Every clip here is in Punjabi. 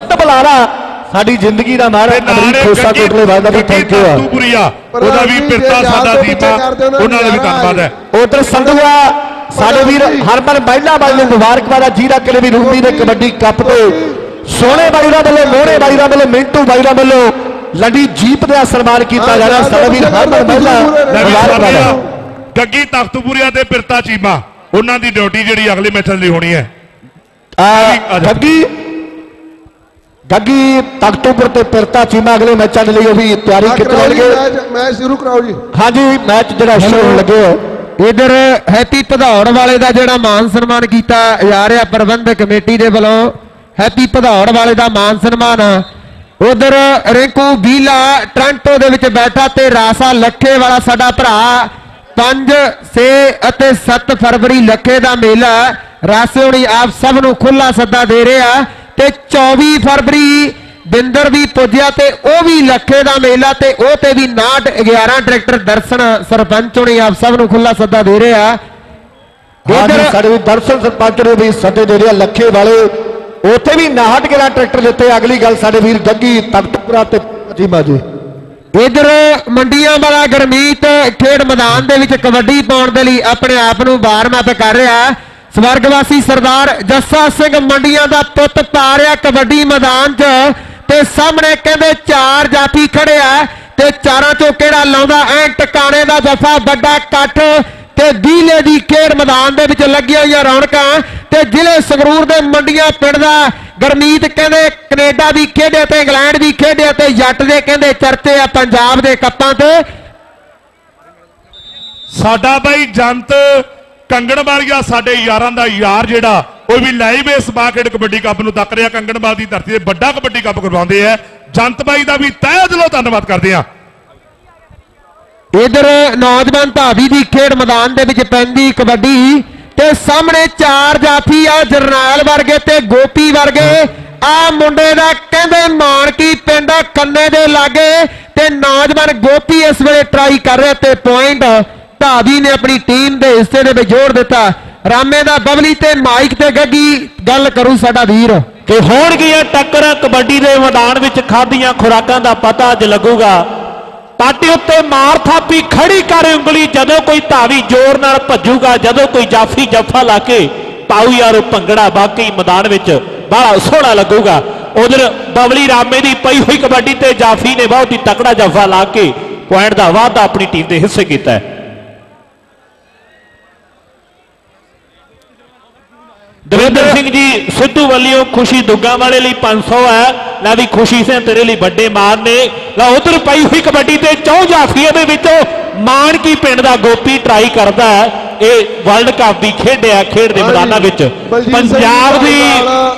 ਬੁਲਾਰਾ ਸਾਡੀ ਜ਼ਿੰਦਗੀ ਦਾ ਮਾਰਾ ਅਮਰੀਕ ਖੋਸਾ ਕੋਟਲੇ ਵਾਲਾ ਵੀ ਥੈਂਕ ਯੂ ਆ। ਉਹਦਾ ਵੀ ਪਿਰਤਾ ਸਾਡਾ ਦੀਪਾ ਉਹਨਾਂ ਦਾ ਵੀ ਧੰਨਵਾਦ ਹੈ। ਉਧਰ ਸੰਧੂਆ ਸਾਡੇ ਵੀਰ ਹਰਮਨ ਮਹਿਲਾ ਬਾਈ ਨੂੰ ਮੁਬਾਰਕਬਾਦ ਆ ਜੀਰਾ ਕਿਲੇ ਵੀ ਰੂਮੀ ਦੇ ਕਬੱਡੀ ਕੱਪ ਤੇ। ਸੋਹਣੇ ਬਾਈ ਦਾ ਵੱਲੋਂ ਮੋਹਣੇ ਬਾਈ ਦਾ ਵੱਲੋਂ ਮਿੰਟੂ ਬਾਈ ਦਾ ਵੱਲੋਂ ਲੰਡੀ ਜੀਪ ਦਾ ਸਨਮਾਨ ਕੀਤਾ ਜਾ ਰਿਹਾ। ਸਾਡੇ ਵੀਰ ਹਰਮਨ ਮਹਿਲਾ ਲੈ ਵੀ ਮੁਬਾਰਕਬਾਦ ਗੱਗੀ ਤਖਤਪੁਰੀਆ ਤੇ ਪਿਰਤਾ ਚੀਮਾ ਉਹਨਾਂ ਦੀ ਡਿਊਟੀ ਜਿਹੜੀ ਅਗਲੇ ਮੈਚ ਲਈ ਹੋਣੀ ਹੈ। ਆ ਗੱਗੀ ਗੱਗੀ ਤਖਤੂਪੁਰ ਤੇ ਪਿਰਤਾ ਚੀਮਾ ਅਗਲੇ ਮੈਚਾਂ ਦੇ ਲਈ ਉਹ ਵੀ ਤਿਆਰੀ ਕੀਤੀ ਜਾਣਗੇ ਮੈਚ ਸ਼ੁਰੂ ਕਰਾਓ ਜੀ। ਹਾਂਜੀ ਮੈਚ ਜਿਹੜਾ ਸ਼ੁਰੂ ਹੋਣ ਲੱਗੇ ਹੋ ਇਧਰ ਹੈਪੀ ਭਦੌੜ ਵਾਲੇ ਦਾ ਜਿਹੜਾ ਮਾਨ ਸਨਮਾਨ ਕੀਤਾ ਜਾ ਰਿਹਾ ਪ੍ਰਬੰਧਕ ਕਮੇਟੀ ਦੇ ਵੱਲੋਂ ਹੈਪੀ ਭਦੌੜ ਵਾਲੇ ਦਾ ਮਾਨ ਸਨਮਾਨ। ਉਧਰ ਰਿੰਕੂ ਬੀਲਾ ਟ੍ਰਾਂਟੋ ਦੇ ਵਿੱਚ ਬੈਠਾ ਤੇ ਰਾਸਾ ਲੱਖੇ ਵਾਲਾ ਸਾਡਾ ਭਰਾ 5 6 ਅਤੇ 7 ਫਰਵਰੀ ਲੱਖੇ ਦਾ ਮੇਲਾ। ਰਾਸੇ ਹੁਣੀ ਆਪ ਸਭ ਨੂੰ ਖੁੱਲਾ ਸੱਦਾ ਦੇ ਰਿਹਾ। ਤੇ 24 ਫਰਵਰੀ ਬਿੰਦਰ ਵੀ ਪੁੱਜਿਆ ਤੇ ਉਹ ਵੀ ਲੱਖੇ ਦਾ ਮੇਲਾ ਤੇ ਉਹ ਤੇ ਵੀ 9 11 ਟਰੈਕਟਰ ਦਰਸ਼ਨ ਸਰਪੰਚ ਹੋਣੀ ਆਪ ਸਭ ਨੂੰ ਖੁੱਲਾ ਸੱਦਾ ਦੇ ਰਿਹਾ। ਇੱਧਰ- ਸਾਡੇ ਵੀ ਦਰਸ਼ਨ ਸਰਪੰਚ ਨੂੰ ਵੀ ਸੱਦੇ ਦੇ ਰਿਹਾ ਲੱਖੇ ਵਾਲੇ। ਉੱਥੇ ਵੀ 69 ਗਿਰਾ ਟਰੈਕਟਰ ਦਿੱਤੇ ਅਗਲੀ ਗੱਲ ਸਾਡੇ ਵੀਰ ਗੱਗੀ ਤਖਤਪੁਰਾ ਤੇ ਜੀ ਇਧਰ ਮੰਡੀਆਂ ਵਾਲਾ ਗਰਮੀਤ ਖੇਡ ਮੈਦਾਨ ਦੇ ਵਿੱਚ ਕਬੱਡੀ ਪਾਉਣ ਦੇ ਲਈ ਆਪਣੇ ਆਪ ਨੂੰ ਵਾਰਮ ਅਪ ਕਰ ਰਿਹਾ। ਹੈ। ਸਵਰਗਵਾਸੀ ਸਰਦਾਰ ਜੱਸਾ ਸਿੰਘ ਮੰਡੀਆਂ ਦਾ ਪੁੱਤ ਪਾ ਕਬੱਡੀ ਮੈਦਾਨ 'ਚ ਤੇ ਸਾਹਮਣੇ ਕਹਿੰਦੇ ਚਾਰ ਜਾਫੀ ਖੜਿਆ ਤੇ ਚਾਰਾਂ 'ਚੋਂ ਕਿਹੜਾ ਲਾਉਂਦਾ? ਐ ਟਿਕਾਣੇ ਦਾ ਜਫਾ, ਵੱਡਾ ਇਕੱਠ ਤੇ ਦੀਲੇ ਦੀ ਖੇਡ ਮੈਦਾਨ ਦੇ ਵਿੱਚ ਲੱਗੀਆਂ ਹੋਈਆਂ ਰੌਣਕਾਂ ਤੇ ਜ਼ਿਲ੍ਹੇ ਸੰਗਰੂਰ ਦੇ ਮੰਡੀਆਂ ਪਿੰਡ ਦਾ ਗਰਮੀਤ ਕਹਿੰਦੇ ਕੈਨੇਡਾ ਵੀ ਖੇਡਿਆ ਤੇ ਇੰਗਲੈਂਡ ਵੀ ਖੇਡਿਆ ਤੇ ਜੱਟ ਦੇ ਕਹਿੰਦੇ ਚਰਚੇ ਆ ਪੰਜਾਬ ਦੇ ਕੱਪਾਂ ਤੇ। ਸਾਡਾ ਬਾਈ ਜੰਤ ਕੰਗਣਵਾਲੀਆ ਸਾਡੇ ਯਾਰਾਂ ਦਾ ਯਾਰ ਜਿਹੜਾ, ਉਹ ਵੀ ਲਾਈਵ ਇਸ ਬਾਕੇਟ ਕਬੱਡੀ ਕੱਪ ਨੂੰ, ਤੱਕ ਰਿਹਾ ਕੰਗਣਵਾਲ ਦੀ ਧਰਤੀ ਤੇ, ਵੱਡਾ ਕਬੱਡੀ ਕੱਪ ਕਰਵਾਉਂਦੇ ਆ। ਜੰਤ ਦਾ ਵੀ ਤਹਿ ਦਿਲੋਂ ਧੰਨਵਾਦ ਕਰਦੇ ਆ ਇਧਰ ਨੌਜਵਾਨ ਧਾਵੀ ਦੀ ਖੇਡ ਮੈਦਾਨ ਦੇ ਵਿੱਚ ਪੈਂਦੀ ਕਬੱਡੀ ਤੇ ਸਾਹਮਣੇ ਚਾਰ ਜਾਫੀ ਆ, ਜਰਨੈਲ ਵਰਗੇ ਤੇ ਗੋਪੀ ਵਰਗੇ। ਆ ਮੁੰਡੇ ਦਾ ਕਹਿੰਦੇ ਮਾਨਕੀ ਪਿੰਡ ਕੰਨੇ ਦੇ ਲਾਗੇ ਤੇ ਨੌਜਵਾਨ ਗੋਪੀ ਇਸ ਵੇਲੇ ਟਰਾਈ ਕਰ ਰਿਹਾ ਤੇ ਪੁਆਇੰਟ ਧਾਵੀ ਨੇ ਆਪਣੀ ਟੀਮ ਦੇ ਹਿੱਸੇ ਦੇ ਵਿੱਚ ਜੋੜ ਦਿੱਤਾ। ਰਾਮੇ ਦਾ ਬਬਲੀ ਤੇ ਮਾਈਕ ਤੇ ਗੱਗੀ ਗੱਲ ਕਰੂ ਸਾਡਾ ਵੀਰ। ਕਿ ਹੋਣਗੀਆਂ ਟੱਕਰਾਂ ਕਬੱਡੀ ਦੇ ਮੈਦਾਨ ਵਿੱਚ ਖਾਧੀਆਂ ਖੁਰਾਕਾਂ ਦਾ ਪਤਾ ਅੱਜ ਲੱਗੂਗਾ। ਪਾਟੀ ਉੱਤੇ ਮਾਰ ਥਾਪੀ ਖੜੀ ਕਰ ਉਂਗਲੀ, ਜਦੋਂ ਕੋਈ ਧਾਵੀ ਜ਼ੋਰ ਨਾਲ ਭੱਜੂਗਾ, ਜਦੋਂ ਕੋਈ ਜਾਫੀ ਜੱਫਾ ਲਾ ਕੇ ਪਾਉ ਯਾਰ ਭੰਗੜਾ ਬਾਕੀ ਮੈਦਾਨ ਵਿੱਚ ਬੜਾ ਸੋਹਣਾ ਲੱਗੂਗਾ। ਉਧਰ ਬਬਲੀ ਰਾਮੇ ਦੀ ਪਈ ਹੋਈ ਕਬੱਡੀ ਤੇ ਜਾਫੀ ਨੇ ਬਹੁਤ ਹੀ ਤਕੜਾ ਜੱਫਾ ਲਾ ਕੇ ਪੁਆਇੰਟ ਦਾ ਵਾਅਦਾ ਆਪਣੀ ਟੀਮ ਦੇ ਹਿੱਸੇ ਕੀਤਾ ਹੈ। ਦਵਿੰਦਰ ਸਿੰਘ ਜੀ ਸਿੱਧੂ ਵੱਲਿਓ ਖੁਸ਼ੀ ਦੁੱਗਾ ਵਾਲੇ ਲਈ 500 ਹੈ। ਲੈ ਵੀ ਖੁਸ਼ੀ ਸਿੰਘ ਤੇਰੇ ਲਈ ਵੱਡੇ ਮਾਨ ਨੇ। ਲੈ ਉਧਰ ਪਈ ਹੋਈ ਕਬੱਡੀ ਤੇ ਚੌ ਜਾਫੀਏ ਦੇ ਵਿੱਚੋਂ ਮਾਨਕੀ ਪਿੰਡ ਦਾ ਗੋਪੀ ਟਰਾਈ ਕਰਦਾ ਹੈ। ਇਹ ਵਰਲਡ ਕੱਪ ਵੀ ਖੇਡਿਆ ਖੇਡ ਦੇ ਮੈਦਾਨਾਂ ਵਿੱਚ। ਪੰਜਾਬ ਦੀ ਧਾਲੀਵਾਲ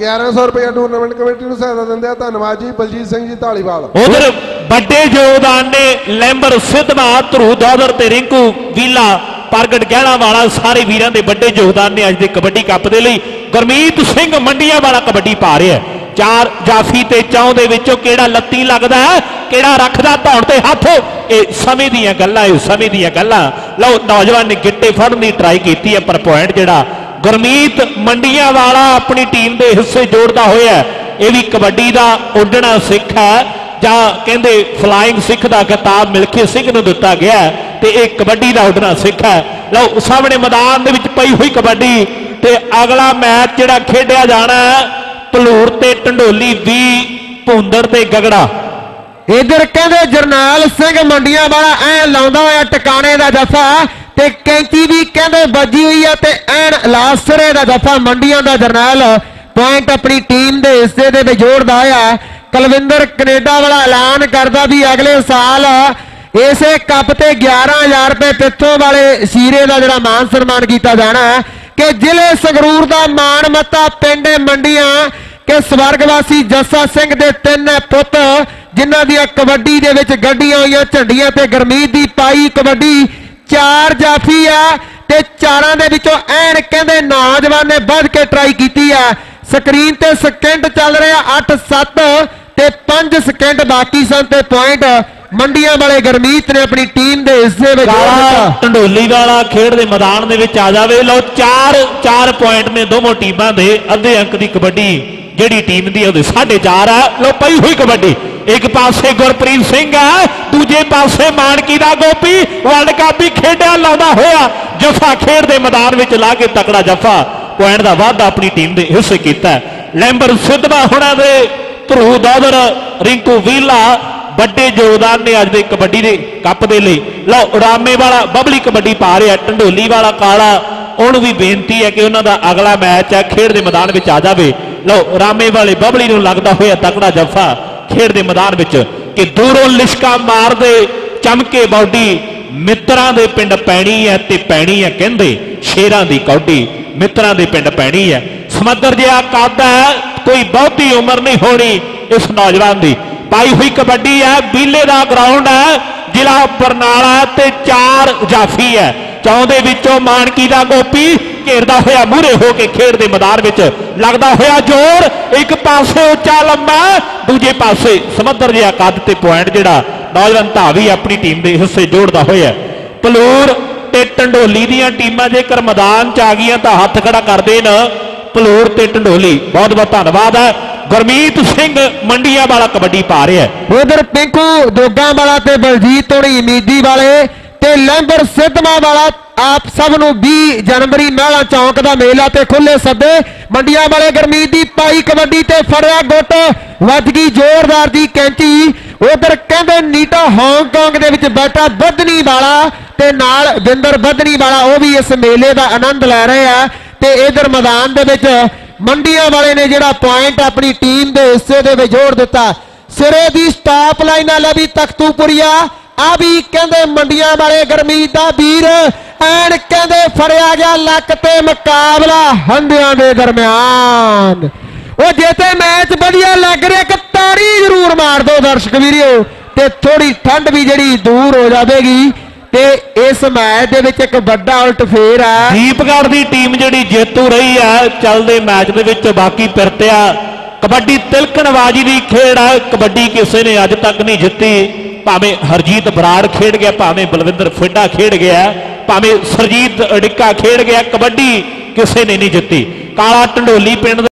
1100 ਰੁਪਏ ਟੂਰਨਾਮੈਂਟ ਕਮੇਟੀ ਨੂੰ ਸਹਾਇਤਾ ਦਿੰਦੇ ਆ। ਧੰਨਵਾਦ ਜੀ ਬਲਜੀਤ ਸਿੰਘ ਜੀ ਢਾਲੀਵਾਲ ਉਧਰ ਵੱਡੇ ਯੋਗਦਾਨ ਨੇ ਲੈਂਬਰ ਸਿੱਧਵਾ ਧਰੂ ਦਾਦਰ ਤੇ ਰਿੰਕੂ ਵੀਲਾ। ਪ੍ਰਗਟ ਗਹਿਣਾ ਵਾਲਾ, ਸਾਰੇ ਵੀਰਾਂ ਦੇ ਵੱਡੇ ਯੋਗਦਾਨ ਨੇ ਅੱਜ ਦੇ ਕਬੱਡੀ ਕੱਪ ਦੇ ਲਈ। ਗੁਰਮੀਤ ਸਿੰਘ ਮੰਡੀਆਂ ਵਾਲਾ ਕਬੱਡੀ ਪਾ ਰਿਹਾ ਹੈ। ਚਾਰ ਜਾਫੀ ਤੇ ਚੌਂ ਦੇ ਵਿੱਚੋਂ ਕਿਹੜਾ ਲੱਤੀ ਲੱਗਦਾ ਹੈ, ਕਿਹੜਾ ਰੱਖਦਾ ਧੌਣ ਤੇ ਹੱਥ? ਇਹ ਸਮੇਂ ਦੀਆਂ ਗੱਲਾਂ, ਇਹ ਸਮੇਂ ਦੀਆਂ ਗੱਲਾਂ। ਲਓ, ਨੌਜਵਾਨ ਨੇ ਗਿੱਟੇ ਫੜਨ ਦੀ ਟਰਾਈ ਕੀਤੀ ਹੈ, ਪਰ ਪੁਆਇੰਟ ਜਿਹੜਾ ਗੁਰਮੀਤ ਮੰਡੀਆਂ ਵਾਲਾ ਆਪਣੀ ਟੀਮ ਦੇ ਹਿੱਸੇ ਜੋੜਦਾ ਹੋਇਆ ਇਹ ਵੀ ਕਬੱਡੀ ਦਾ ਉੱਡਣਾ ਸਿੱਖ ਹੈ। ਜਾਂ ਕਹਿੰਦੇ ਫਲਾਈਂਗ ਸਿੱਖ ਦਾ ਖਿਤਾਬ ਮਿਲਖੀ ਸਿੰਘ ਨੂੰ ਦਿੱਤਾ ਗਿਆ ਹੈ ਤੇ ਇਹ ਕਬੱਡੀ ਦਾ ਉੱਡਣਾ ਸਿੱਖ ਹੈ। ਲਓ, ਸਾਹਮਣੇ ਮੈਦਾਨ ਦੇ ਵਿੱਚ ਪਈ ਹੋਈ ਕਬੱਡੀ ਤੇ ਅਗਲਾ ਮੈਚ ਜਿਹੜਾ ਖੇਡਿਆ ਜਾਣਾ ਹੈ ਭਲੂਰ ਤੇ ਢੰਡੋਲੀ 20 ਭੁੰਦੜ ਤੇ ਗਗੜਾ। ਇਧਰ ਕਹਿੰਦੇ ਜਰਨੈਲ ਸਿੰਘ ਮੰਡੀਆਂ ਵਾਲਾ ਐ ਲਾਉਂਦਾ ਹੋਇਆ ਟਿਕਾਣੇ ਦਾ ਜਫਾ ਤੇ ਕੈਂਚੀ ਵੀ ਕਹਿੰਦੇ ਵੱਜੀ ਹੋਈ ਆ ਤੇ ਐਨ ਲਾਸਰੇ ਦਾ ਜਫਾ ਮੰਡੀਆਂ ਦਾ ਜਰਨੈਲ ਪੁਆਇੰਟ ਆਪਣੀ ਟੀਮ ਦੇ ਹਿੱਸੇ ਦੇ ਵਿੱਚ ਜੋੜਦਾ ਆ ਕੁਲਵਿੰਦਰ ਕੈਨੇਡਾ ਵਾਲਾ ਐਲਾਨ ਕਰਦਾ ਵੀ ਅਗਲੇ ਸਾਲ ਇਸੇ ਕੱਪ ਤੇ 11000 ਰੁਪਏ ਪਿੱਥੋਂ ਵਾਲੇ ਸੀਰੇ ਦਾ ਜਿਹੜਾ ਮਾਨ ਸਨਮਾਨ ਕੀਤਾ ਜਾਣਾ ਹੈ ਕਿ ਜ਼ਿਲ੍ਹੇ ਸੰਗਰੂਰ ਦਾ ਮਾਣ ਮੱਤਾ, ਪਿੰਡ ਮੰਡੀਆਂ ਕਿ ਸਵਰਗਵਾਸੀ ਜੱਸਾ ਸਿੰਘ ਦੇ ਤਿੰਨ ਪੁੱਤ, ਜਿਨ੍ਹਾਂ ਦੀਆਂ ਕਬੱਡੀ ਦੇ ਵਿੱਚ ਗੱਡੀਆਂ ਹੋਈਆਂ ਝੰਡੀਆਂ ਤੇ ਗਰਮੀਤ ਦੀ ਪਾਈ ਕਬੱਡੀ, ਚਾਰ ਜਾਫੀ ਆ ਤੇ ਚਾਰਾਂ ਦੇ ਵਿੱਚੋਂ ਐਨ ਕਹਿੰਦੇ ਨੌਜਵਾਨ ਨੇ ਵੱਧ ਕੇ ਟਰਾਈ ਕੀਤੀ ਆ। ਸਕਰੀਨ ਤੇ ਸਕਿੰਟ ਚੱਲ ਰਿਹਾ 8-7 ਤੇ 5 ਸਕਿੰਟ ਬਾਕੀ ਸਨ ਤੇ ਪੁਆਇੰਟ ਮੰਡੀਆਂ ਵਾਲੇ ਗਰਮੀਤ ਨੇ ਆਪਣੀ ਟੀਮ ਦੇ ਹਿੱਸੇ ਵਿੱਚ ਜੋੜ ਕਾਲਾ ਦਿੱਤਾ ਢੰਡੋਲੀ ਵਾਲਾ ਖੇਡ ਦੇ ਮੈਦਾਨ ਦੇ ਵਿੱਚ ਆ ਜਾਵੇ ਲਓ ਚਾਰ ਚਾਰ ਪੁਆਇੰਟ ਨੇ ਦੋਵੇਂ ਟੀਮਾਂ ਦੇ ਅੱਧੇ ਅੰਕ ਦੀ ਕਬੱਡੀ ਜਿਹੜੀ ਟੀਮ ਦੀ ਉਹਦੇ 4.5 ਆ ਲੋ ਪਈ ਹੋਈ ਕਬੱਡੀ ਇੱਕ ਪਾਸੇ ਗੁਰਪ੍ਰੀਤ ਸਿੰਘ ਹੈ ਦੂਜੇ ਪਾਸੇ ਮਾਨਕੀ ਦਾ ਗੋਪੀ ਵਰਲਡ ਕੱਪ ਵੀ ਖੇਡਿਆ ਲਾਉਂਦਾ ਹੋਇਆ ਜਫਾ ਖੇਡ ਦੇ ਮੈਦਾਨ ਵਿੱਚ ਲਾ ਕੇ ਤਕੜਾ ਜਫਾ ਪੁਆਇੰਟ ਦਾ ਵਾਧਾ ਆਪਣੀ ਟੀਮ ਦੇ ਹਿੱਸੇ ਕੀਤਾ ਹੈ। ਲੈਂਬਰ ਸਿੱਧਵਾ ਹੁਣਾਂ ਦੇ ਧਰੂ ਦਾਦਰ, ਰਿੰਕੂ ਵੀਲਾ, ਵੱਡੇ ਯੋਗਦਾਨ ਨੇ ਅੱਜ ਦੇ ਕਬੱਡੀ ਦੇ ਕੱਪ ਦੇ ਲਈ। ਲਓ, ਉਡਾਮੇ ਵਾਲਾ, ਬਬਲੀ ਕਬੱਡੀ ਪਾ ਰਿਹਾ, ਢੰਡੋਲੀ ਵਾਲਾ ਕਾਲਾ। ਉਹਨੂੰ ਵੀ ਬੇਨਤੀ ਹੈ ਕਿ ਉਹਨਾਂ ਦਾ ਅਗਲਾ ਮੈਚ ਹੈ, ਖੇਡ ਦੇ ਮੈਦਾਨ ਵਿੱਚ ਆ ਜਾਵੇ। ਲਓ, ਰਾਮੇ ਵਾਲੇ ਬਬਲੀ ਨੂੰ ਲੱਗਦਾ ਹੋਇਆ ਤਕੜਾ ਜੱਫਾ, ਖੇਡ ਦੇ ਮੈਦਾਨ ਵਿੱਚ ਕਿ ਦੂਰੋਂ ਲਿਸ਼ਕਾ ਮਾਰਦੇ, ਚਮਕੇ ਬਾਡੀ, ਮਿੱਤਰਾਂ ਦੇ ਪਿੰਡ ਪੈਣੀ ਹੈ ਤੇ ਪੈਣੀ ਹੈ ਕਹਿੰਦੇ, ਸ਼ੇਰਾਂ ਦੀ ਕੌਡੀ, ਮਿੱਤਰਾਂ ਦੇ ਪਿੰਡ ਪੈਣੀ ਹੈ। ਸਮੱਦਰ ਜਿਹਾ ਕੱਦ ਕੋਈ ਬਹੁਤੀ ਉਮਰ ਨਹੀਂ ਹੋਣੀ ਇਸ ਨੌਜਵਾਨ ਦੀ। ਪਾਈ ਹੋਈ ਕਬੱਡੀ ਹੈ, ਬੀਲੇ ਦਾ ਗਰਾਊਂਡ ਹੈ, ਜ਼ਿਲ੍ਹਾ ਬਰਨਾਲਾ ਤੇ ਚਾਰ ਜਾਫੀ ਹੈ। ਚੌਂ ਵਿੱਚੋਂ ਮਾਨਕੀ ਦਾ ਗੋਪੀ ਘੇਰਦਾ ਹੋਇਆ ਮੂਹਰੇ ਹੋ ਕੇ ਖੇਡ ਦੇ ਮੈਦਾਨ ਵਿੱਚ ਲੱਗਦਾ ਹੋਇਆ ਜ਼ੋਰ। ਇੱਕ ਪਾਸੇ ਉੱਚਾ ਲੰਮਾ ਦੂਜੇ ਪਾਸੇ ਸਮੱਦਰ ਜਿਹਾ ਕੱਦ ਤੇ ਪੁਆਇੰਟ ਜਿਹੜਾ ਨੌਜਵਾਨ ਧਾਵੀ ਆਪਣੀ ਟੀਮ ਦੇ ਹਿੱਸੇ ਜੋੜਦਾ ਹੋਇਆ ਪਲੂਰ ਤੇ ਟੰਡੋਲੀ ਦੀਆਂ ਟੀਮਾਂ ਜੇਕਰ ਮੈਦਾਨ 'ਚ ਆ ਗਈਆਂ ਤਾਂ ਹੱਥ ਖੜਾ ਕਰਦੇ ਨੇ ਪਲੂਰ ਤੇ ਟੰਡੋਲੀ ਬਹੁਤ ਬਹੁਤ ਧੰਨਵਾਦ ਹੈ। ਗੁਰਮੀਤ ਸਿੰਘ ਮੰਡੀਆਂ ਵਾਲਾ ਕਬੱਡੀ ਪਾ ਰਿਹਾ ਉਧਰ ਪਿੰਕੂ ਦੋਗਾ ਵਾਲਾ ਤੇ ਬਲਜੀਤ ਤੋੜੀ ਉਮੀਦੀ ਵਾਲੇ ਤੇ ਲੈਂਬਰ ਸਿੱਧਮਾ ਵਾਲਾ ਆਪ ਸਭ ਨੂੰ 20 ਜਨਵਰੀ ਮਹਿਲਾ ਚੌਂਕ ਦਾ ਮੇਲਾ ਤੇ ਖੁੱਲੇ ਸੱਦੇ। ਮੰਡੀਆਂ ਵਾਲੇ ਗਰਮੀਤ ਦੀ ਪਾਈ ਕਬੱਡੀ ਤੇ ਫੜਿਆ ਗੁੱਟ। ਵੱਜ ਗਈ ਜ਼ੋਰਦਾਰ ਦੀ ਕੈਂਚੀ। ਉਧਰ ਕਹਿੰਦੇ ਨੀਟਾ ਹਾਂਗਕਾਂਗ ਦੇ ਵਿੱਚ ਬੈਠਾ ਬੱਧਨੀ ਵਾਲਾ ਤੇ ਨਾਲ ਬਿੰਦਰ ਬੱਧਨੀ ਵਾਲਾ, ਉਹ ਵੀ ਇਸ ਮੇਲੇ ਦਾ ਆਨੰਦ ਲੈ ਰਹੇ ਆ। ਤੇ ਇਧਰ ਮੈਦਾਨ ਦੇ ਵਿੱਚ ਮੰਡੀਆਂ ਵਾਲੇ ਨੇ ਜਿਹੜਾ ਪੁਆਇੰਟ ਆਪਣੀ ਟੀਮ ਦੇ ਹਿੱਸੇ ਦੇ ਵਿੱਚ ਜੋੜ ਦਿੱਤਾ। ਸਿਰੇ ਦੀ ਸਟਾਪ ਲਾਈਨ ਵਾਲਾ ਵੀ ਤਖਤੂਪੁਰੀਆ। ਆ ਵੀ ਕਹਿੰਦੇ ਮੰਡੀਆਂ ਵਾਲੇ ਗਰਮੀਤ ਦਾ ਵੀਰ, ਐਨ ਕਹਿੰਦੇ ਫੜਿਆ ਗਿਆ ਲੱਕ ਤੇ ਮੁਕਾਬਲਾ ਹੰਦਿਆਂ ਦੇ ਦਰਮਿਆਨ। ਉਹ ਜੇ ਤੇ ਮੈਚ ਵਧੀਆ ਲੱਗ ਰਿਹਾ ਕਿ ਤਾੜੀ ਜ਼ਰੂਰ ਮਾਰ ਦਿਓ ਦਰਸ਼ਕ ਵੀਰਿਓ ਤੇ ਥੋੜੀ ਠੰਡ ਵੀ ਜਿਹੜੀ ਦੂਰ ਹੋ ਜਾਵੇਗੀ। ਤੇ ਇਸ ਮੈਚ ਦੇ ਵਿੱਚ ਇੱਕ ਵੱਡਾ ਉਲਟ ਆ। ਦੀਪਗੜ੍ਹ ਦੀ ਟੀਮ ਜਿਹੜੀ ਜੇਤੂ ਰਹੀ ਹੈ ਚੱਲਦੇ ਮੈਚ ਦੇ ਵਿੱਚ ਬਾਕੀ ਪਿਰਤਿਆ। ਕਬੱਡੀ ਤਿਲਕਣਬਾਜੀ ਦੀ ਖੇਡ ਹੈ ਕਬੱਡੀ ਕਿਸੇ ਨੇ ਅੱਜ ਤੱਕ ਨਹੀਂ ਜਿੱਤੀ। ਭਾਵੇਂ ਹਰਜੀਤ ਬਰਾੜ ਖੇਡ ਗਿਆ, ਭਾਵੇਂ ਬਲਵਿੰਦਰ ਫੇਡਾ ਖੇਡ ਗਿਆ, ਭਾਵੇਂ ਸਰਜੀਤ ਅੜਿੱਕਾ ਖੇਡ ਗਿਆ, ਕਬੱਡੀ ਕਿਸੇ ਨੇ ਨਹੀਂ ਜਿੱਤੀ। ਕਾਲਾ ਢੰਡੋਲੀ ਪਿੰਡ